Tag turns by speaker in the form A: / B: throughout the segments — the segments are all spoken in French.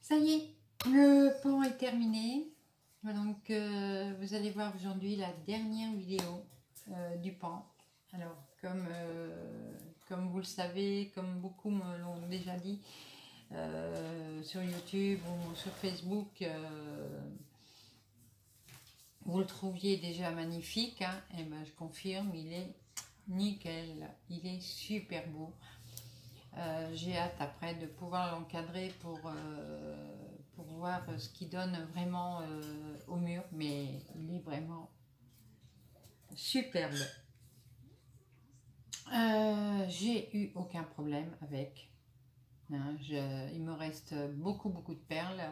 A: Ça y est, le pan est terminé. Donc euh, vous allez voir aujourd'hui la dernière vidéo euh, du pan. Alors comme, euh, comme vous le savez, comme beaucoup me l'ont déjà dit sur YouTube ou sur Facebook, vous le trouviez déjà magnifique. Hein, et ben, je confirme, il est nickel, il est super beau. Euh, j'ai hâte après de pouvoir l'encadrer pour, euh, pour voir ce qui donne vraiment euh, au mur, mais il est vraiment superbe. j'ai eu aucun problème avec. Hein, il me reste beaucoup beaucoup de perles.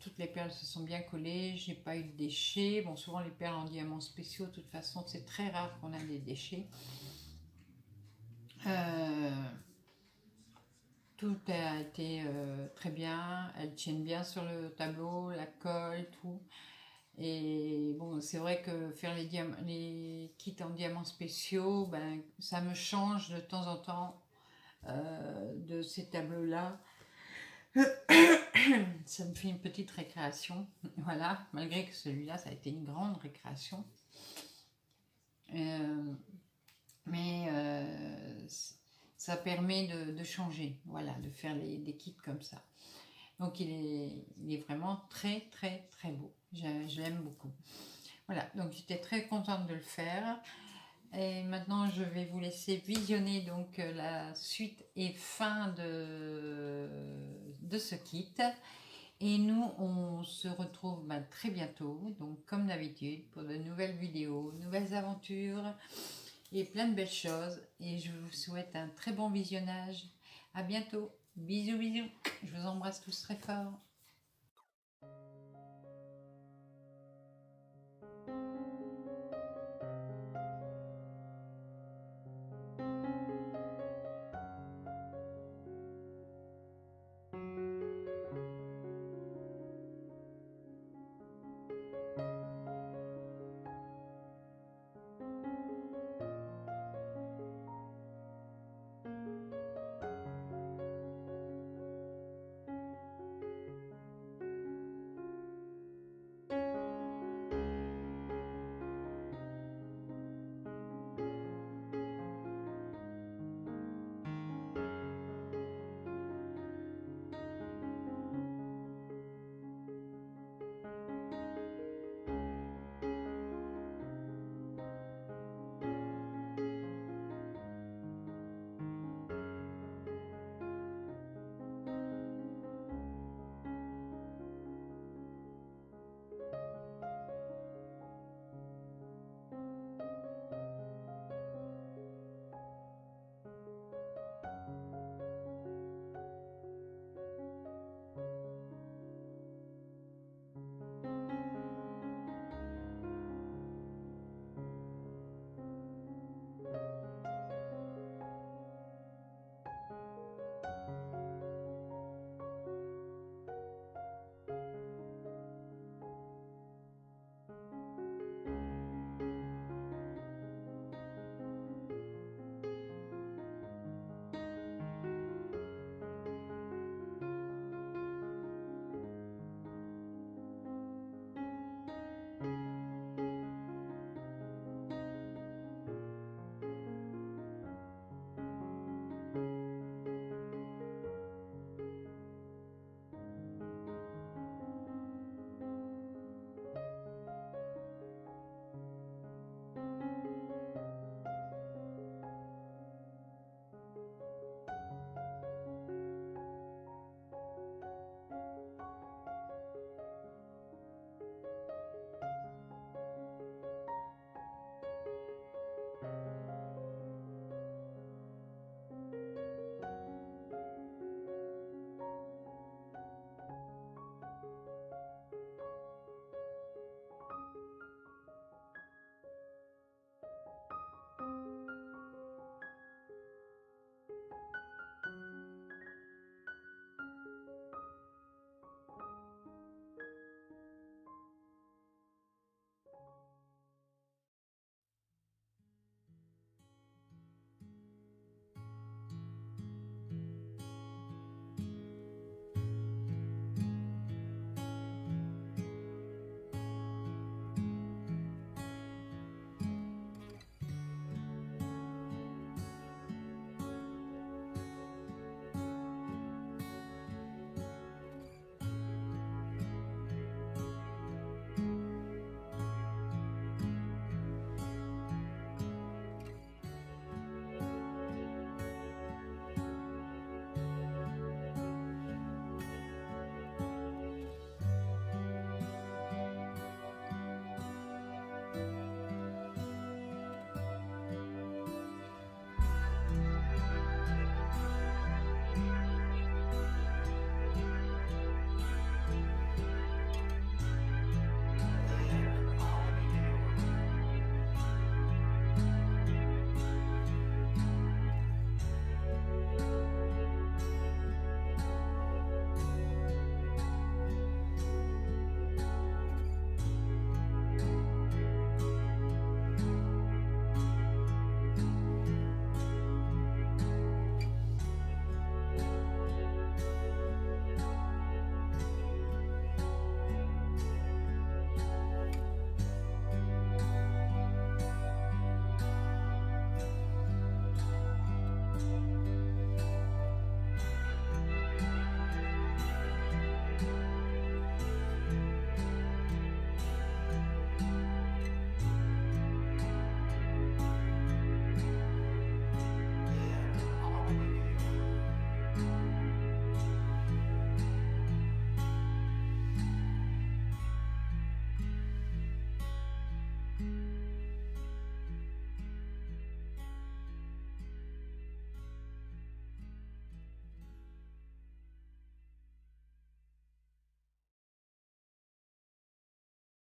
A: toutes les perles se sont bien collées, j'ai pas eu de déchets. Bon, souvent les perles en diamants spéciaux, de toute façon, c'est très rare qu'on a des déchets. Euh, tout a été euh, très bien, elles tiennent bien sur le tableau, la colle, tout. Et bon, c'est vrai que faire les, kits en diamants spéciaux, ben, ça me change de temps en temps euh, de ces tableaux-là. ça me fait une petite récréation, voilà, malgré que celui-là, ça a été une grande récréation. Mais euh, ça permet de, changer, voilà, de faire des kits comme ça. Donc il est, il est vraiment très très très beau. Je, l'aime beaucoup. Voilà, donc j'étais très contente de le faire. Et maintenant, je vais vous laisser visionner donc la suite et fin de, de ce kit. Et nous, on se retrouve ben, très bientôt, donc comme d'habitude, pour de nouvelles vidéos, nouvelles aventures et plein de belles choses. Et je vous souhaite un très bon visionnage. À bientôt. Bisous, bisous. Je vous embrasse tous très fort.